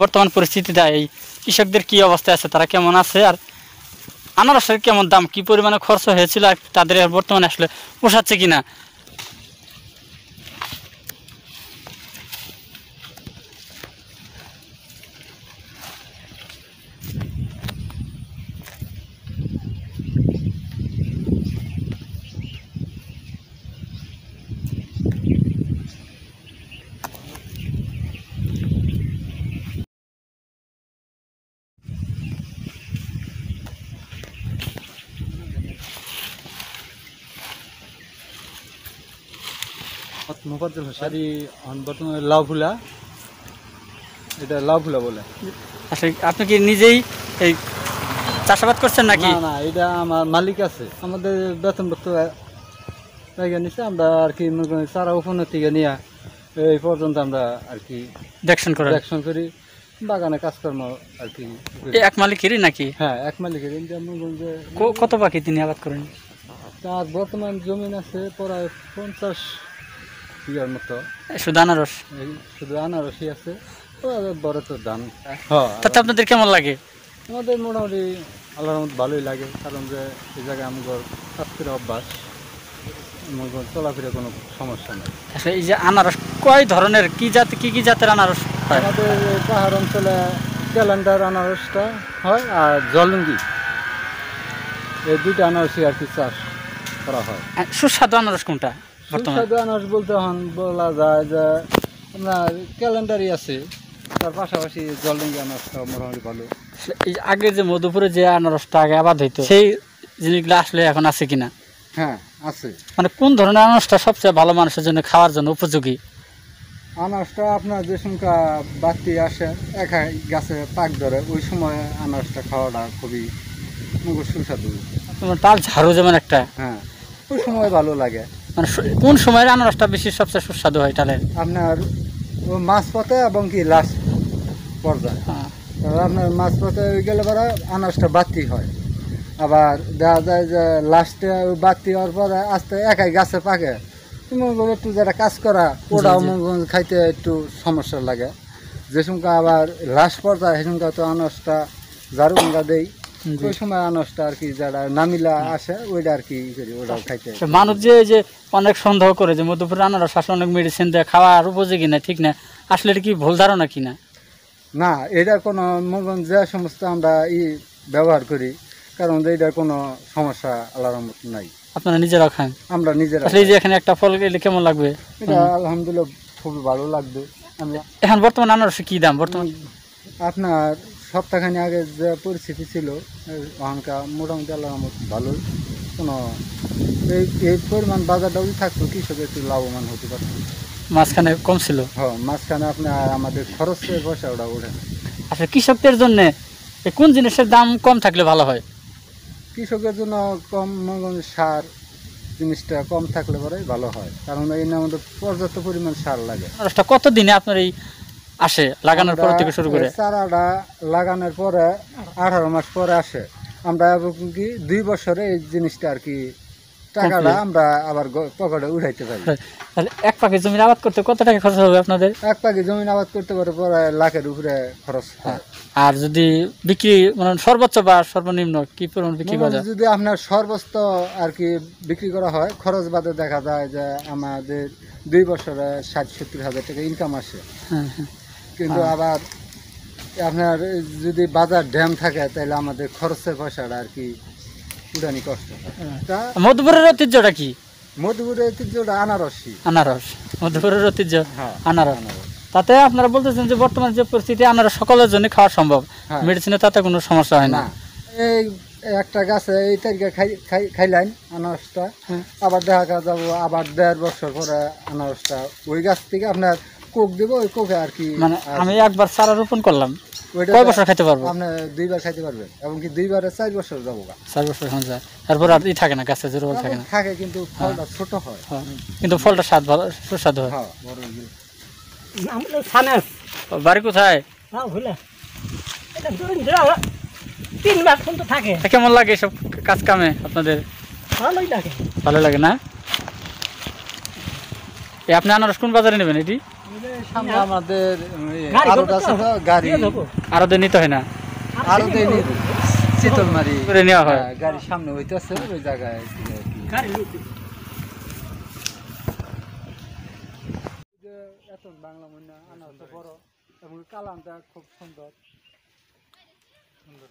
বর্তমান পরিস্থিতিতে এই কৃষকদের কি অবস্থায় আছে, তারা কেমন আছে আর আনারসের কেমন দাম, কি পরিমাণে খরচ হয়েছিল আর তাদের বর্তমানে আসলে পোষাচ্ছে কিনা? মোফাজ্জল হোসেন। আর বর্তমানে লাউ ফুলা এটা লাউ ফুলা বলে। আসলে আপনি কি নিজেই এই চাষাবাদ করছেন নাকি? না না এটা আমার মালিক আছে। আমাদের বেতন পত্র জায়গা নিচ্ছে আমরা আর কি মনে করেন সারা ওপনের থেকে নিয়ে এই পর্যন্ত আমরা আর কি দেখছেন করেন। দেখশন করি। বাগানে কাজকর্ম আর কি করি। এক মালিকেরই নাকি? হ্যাঁ এক মালিকের। এটা মনে করেন যে ক- কত পাখি তিনি আবাদ করেন? তার বর্তমান জমিন আছে প্রায় পঞ্চাশ বিঘার মতো। শুধু আনারস? এই শুধু আনারসি আছে। বড় তো ধান। হ্যাঁ। তাতে আপনাদের কেমন লাগে? আমাদের মোটামুটি আল্লাহর মতো ভালোই লাগে কারণ যে এই জায়গায় আমার করে অভ্যাস আমার চলাফেরা কোনো সমস্যা নেই। আসলে এই যে আনারস কয় ধরনের? কি জাত কি কি জাতের আনারস হয়? আমাদের পাহাড় অঞ্চলে ক্যালেন্ডার আনারসটা হয় আর জলঙ্গি। এই দুইটা আনারসই আর কি চাষ করা হয়। সুস্বাদু আনারস কোনটা? সুস্বাদু আনারস বলতে হন বলা যায় যে আপনার ক্যালেন্ডারই আছে। তার পাশাপাশি জলঙ্গি আনারসটা মোটামুটি ভালো। এই যে আগের যে মধুপুরে যে আনারসটা আগে আবাদ হইতো সেই জিনিসগুলো আসলে এখন আছে কিনা? হ্যাঁ আছে। মানে কোন ধরনের আনারসটা সবচেয়ে ভালো মানুষের জন্য খাওয়ার জন্য উপযোগী? আনারসটা আপনার যে সংখ্যা বাড়তি আসে একাই গাছে পাক ধরে ওই সময় আনারসটা খাওয়াটা খুবই সুস্বাদু। তোমার তাল ঝাড়ু যেমন একটা। হ্যাঁ ওই সময় ভালো লাগে। মানে কোন সময়ের আনারসটা বেশি সবচেয়ে সুস্বাদু হয় তাহলে আপনার মাছ পথে এবং কি লাস্ট পর্যায়ে হ্যাঁ। আপনার মাছ পথে গেলে পরে আনারসটা বাড়তি হয় আবার দেখা যায় যে লাস্টে বাড়তি হওয়ার পরে আস্তে একাই গাছে পাকে মনে করো একটু যারা কাজ করা ওটাও। খাইতে একটু সমস্যা লাগে যে সময় আবার লাস্ট পর্যায়ে সে সময় তো আনারসটা ঝাড়ু দেই। ওই সময় আনারসটা আর কি যারা নামিলা আসে ওইটা আর কি করি ওটাও খাইতে। মানুষ যে যে অনেক সন্দেহ করে যে মধুপুরে আনারস আসলে অনেক মেডিসিন দেয় খাওয়ার উপযোগী না ঠিক না আসলে এটা কি ভুল ধারণা কিনা? না এটা কোনো মনে যে সমস্ত আমরা ই ব্যবহার করি কারণ যে এটার কোনো সমস্যা আল্লাহর নাই। আপনারা নিজেরাও খান? আমরা নিজেরা আসলে যে এখানে একটা ফল গেলে কেমন লাগবে? এটা আলহামদুলিল্লাহ খুবই ভালো লাগবে। আমরা এখন বর্তমান আনারসের কি দাম? বর্তমান আপনার সপ্তাহখানি আগে যে পরিস্থিতি ছিল ওখানকার মোটামুটি আল্লাহর মত ভালো কোনো এই এই পরিমাণ বাজারটা যদি থাকতো কৃষক একটু লাভবান হতে পারতো মাঝখানে কম ছিল? হ্যাঁ মাঝখানে আপনার আমাদের খরচের পয়সা ওটা ওঠে না। আসলে কৃষকদের জন্য কোন জিনিসের দাম কম থাকলে ভালো হয়? কৃষকের জন্য কম মনে সার জিনিসটা কম থাকলে পরে ভালো হয়। কারণ এই আমাদের পর্যাপ্ত পরিমাণ সার লাগে। আনারসটা কত দিনে আপনার এই আসে লাগানোর পর থেকে শুরু করে। চারাটা লাগানোর পরে আঠারো মাস পরে আসে। আমরা কি দুই বছরে এই জিনিসটা আর কি টাকাটা আমরা আবার পকেটে উঠাইতে পারি। তাহলে এক পাখি জমির আবাদ করতে কত টাকা খরচ হবে আপনাদের? এক পাখি জমিন আবাদ করতে পারে পরে লাখের উপরে খরচ হয়। আর যদি বিক্রি মানে সর্বোচ্চ বা সর্বনিম্ন কি পরিমাণ বিক্রি করা যায়? যদি আপনার সর্বোচ্চ আর কি বিক্রি করা হয় খরচ বাদে দেখা যায় যে আমাদের দুই বছরে ষাট সত্তর হাজার টাকা ইনকাম আসে। হ্যাঁ হ্যাঁ। কিন্তু আবার আপনার যদি বাজার ড্যাম থাকে তাহলে আমাদের খরচের পয়সাটা আর কি উঠানি কষ্ট। হয়। মধুপুরের ঐতিহ্যটা কি? মধুপুরের ঐতিহ্যটা আনারসি। আনারস। মধুপুরের ঐতিহ্য হ্যাঁ আনারস। তাতে আপনারা বলতেছেন যে বর্তমান যে পরিস্থিতি আনারস সকলের জন্য খাওয়া সম্ভব। হ্যাঁ। মেডিসিনে তাতে কোনো সমস্যা হয় না। এই একটা গাছে এই তারিখে খাই খাই- খাইলাম আনারসটা। হ্যাঁ। আবার দেখা যাব আবার দেড় বছর পরে আনারসটা ওই গাছ থেকে আপনার কোক দিব ওই কোকে আর কি মানে আমি একবার চারা রোপণ করলাম। ওইটা কয় বছর খাইতে পারব? আপনি দুইবার খাইতে পারবেন এবং কি দুইবারে চার বছর যাব চার বছর এখন যায়। তারপর আর ই থাকে না গাছে জোর থাকে না। থাকে কিন্তু ফলটা ছোট হয়। হ্যাঁ। কিন্তু ফলটা স্বাদ ভালো সুস্বাদু হয়। হ্যাঁ বড় কোথায়? হ্যাঁ তিন মাস পর্যন্ত থাকে। কেমন লাগে এসব কাজ কামে আপনাদের? ভালোই থাকে ভালো লাগে না? এ আপনি আনারস কোন বাজারে নেবেন এটি? আমাদের গাড়ি আরও। গাড়ি। নিতে হয় না? আরও দেয়নি শীতলমারি করে নেওয়া হয়। হ্যাঁ, গাড়ির সামনে হইতেছে ওই জায়গায়। গাড়ি বাংলা মহিনা আনা বড় এবং কালামটা খুব সুন্দর। সুন্দর